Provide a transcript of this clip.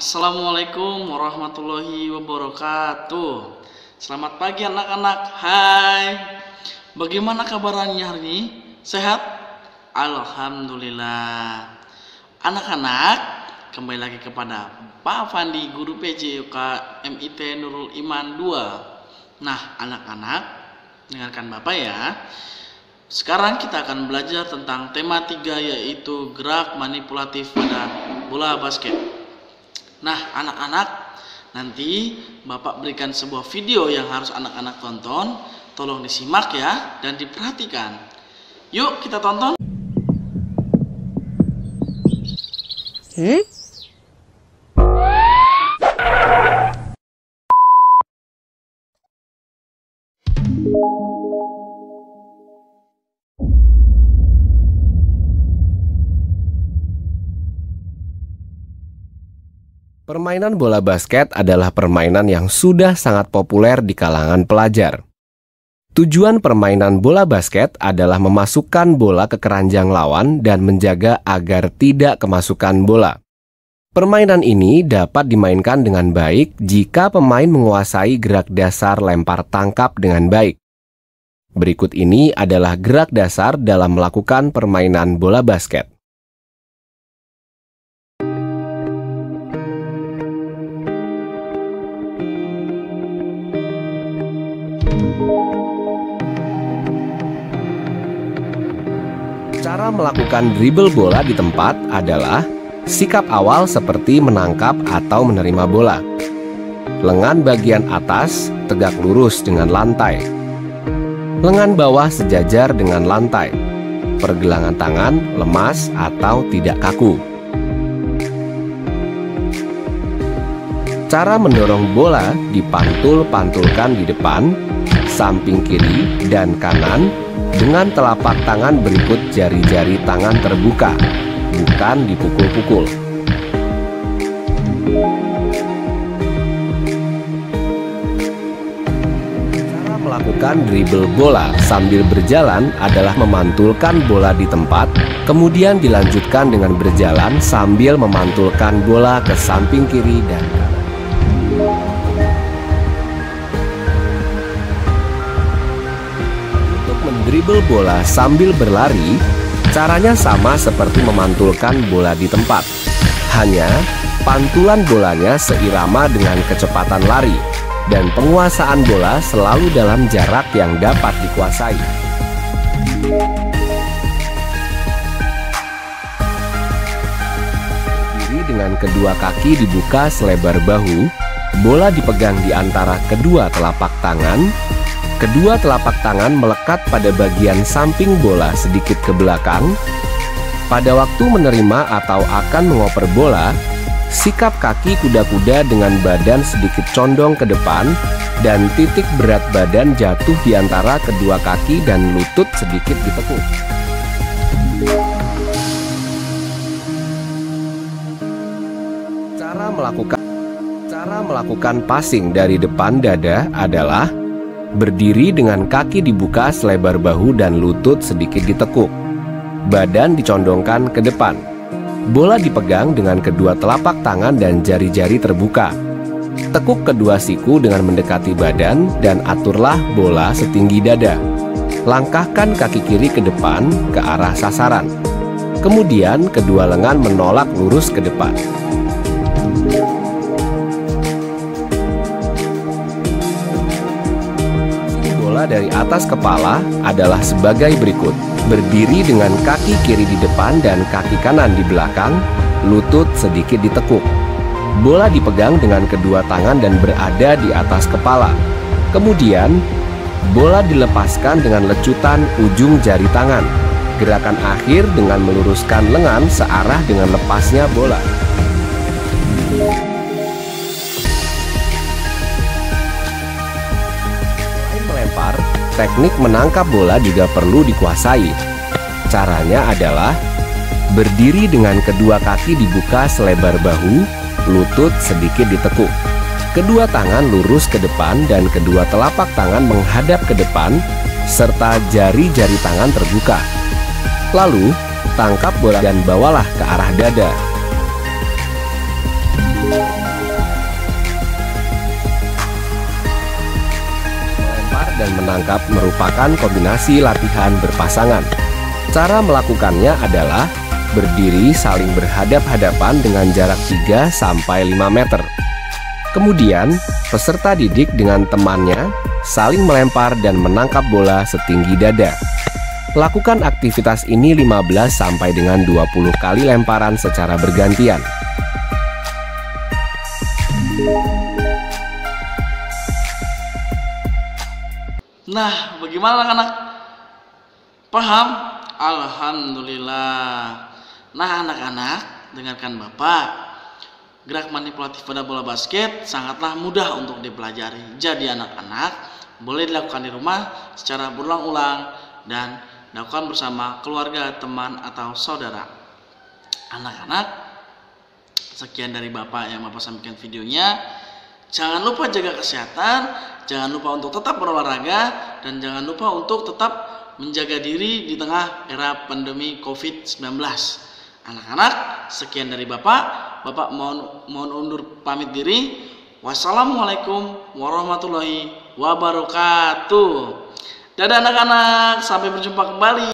Assalamualaikum warahmatullahi wabarakatuh Selamat pagi anak-anak Hai Bagaimana kabarannya hari ini? Sehat? Alhamdulillah Anak-anak Kembali lagi kepada Pak Fandi Guru PJ UK MIT Nurul Iman 2 Nah anak-anak Dengarkan Bapak ya sekarang kita akan belajar tentang tema 3 yaitu gerak manipulatif pada bola basket. Nah, anak-anak, nanti Bapak berikan sebuah video yang harus anak-anak tonton. Tolong disimak ya dan diperhatikan. Yuk, kita tonton. Hmm? Permainan bola basket adalah permainan yang sudah sangat populer di kalangan pelajar. Tujuan permainan bola basket adalah memasukkan bola ke keranjang lawan dan menjaga agar tidak kemasukan bola. Permainan ini dapat dimainkan dengan baik jika pemain menguasai gerak dasar lempar tangkap dengan baik. Berikut ini adalah gerak dasar dalam melakukan permainan bola basket. Melakukan dribble bola di tempat adalah sikap awal seperti menangkap atau menerima bola. Lengan bagian atas tegak lurus dengan lantai. Lengan bawah sejajar dengan lantai. Pergelangan tangan lemas atau tidak kaku. Cara mendorong bola dipantul-pantulkan di depan, samping kiri, dan kanan dengan telapak tangan berikut jari-jari tangan terbuka, bukan dipukul-pukul. Cara melakukan dribble bola sambil berjalan adalah memantulkan bola di tempat, kemudian dilanjutkan dengan berjalan sambil memantulkan bola ke samping kiri dan kanan. Dribble bola sambil berlari, caranya sama seperti memantulkan bola di tempat. Hanya, pantulan bolanya seirama dengan kecepatan lari, dan penguasaan bola selalu dalam jarak yang dapat dikuasai. Diri dengan kedua kaki dibuka selebar bahu, bola dipegang di antara kedua telapak tangan, Kedua telapak tangan melekat pada bagian samping bola sedikit ke belakang. Pada waktu menerima atau akan mengoper bola, sikap kaki kuda-kuda dengan badan sedikit condong ke depan dan titik berat badan jatuh di antara kedua kaki dan lutut sedikit ditekuk. Cara melakukan cara melakukan passing dari depan dada adalah Berdiri dengan kaki dibuka selebar bahu dan lutut sedikit ditekuk. Badan dicondongkan ke depan. Bola dipegang dengan kedua telapak tangan dan jari-jari terbuka. Tekuk kedua siku dengan mendekati badan dan aturlah bola setinggi dada. Langkahkan kaki kiri ke depan ke arah sasaran. Kemudian kedua lengan menolak lurus ke depan. Dari atas kepala adalah sebagai berikut. Berdiri dengan kaki kiri di depan dan kaki kanan di belakang, lutut sedikit ditekuk. Bola dipegang dengan kedua tangan dan berada di atas kepala. Kemudian, bola dilepaskan dengan lecutan ujung jari tangan. Gerakan akhir dengan meluruskan lengan searah dengan lepasnya bola. Teknik menangkap bola juga perlu dikuasai. Caranya adalah berdiri dengan kedua kaki dibuka selebar bahu, lutut sedikit ditekuk. Kedua tangan lurus ke depan dan kedua telapak tangan menghadap ke depan serta jari-jari tangan terbuka. Lalu, tangkap bola dan bawalah ke arah dada. Dan menangkap merupakan kombinasi latihan berpasangan. Cara melakukannya adalah berdiri saling berhadap-hadapan dengan jarak 3 sampai 5 meter. Kemudian, peserta didik dengan temannya saling melempar dan menangkap bola setinggi dada. Lakukan aktivitas ini 15 sampai dengan 20 kali lemparan secara bergantian. Nah, bagaimana anak-anak? Paham? Alhamdulillah. Nah, anak-anak, dengarkan Bapak. Gerak manipulatif pada bola basket sangatlah mudah untuk dipelajari. Jadi anak-anak boleh dilakukan di rumah secara berulang-ulang dan dilakukan bersama keluarga, teman, atau saudara. Anak-anak, sekian dari Bapak yang Bapak sampaikan videonya. Jangan lupa jaga kesehatan, jangan lupa untuk tetap berolahraga, dan jangan lupa untuk tetap menjaga diri di tengah era pandemi COVID-19. Anak-anak, sekian dari Bapak. Bapak mohon, mohon undur pamit diri. Wassalamualaikum warahmatullahi wabarakatuh. Dadah anak-anak, sampai berjumpa kembali.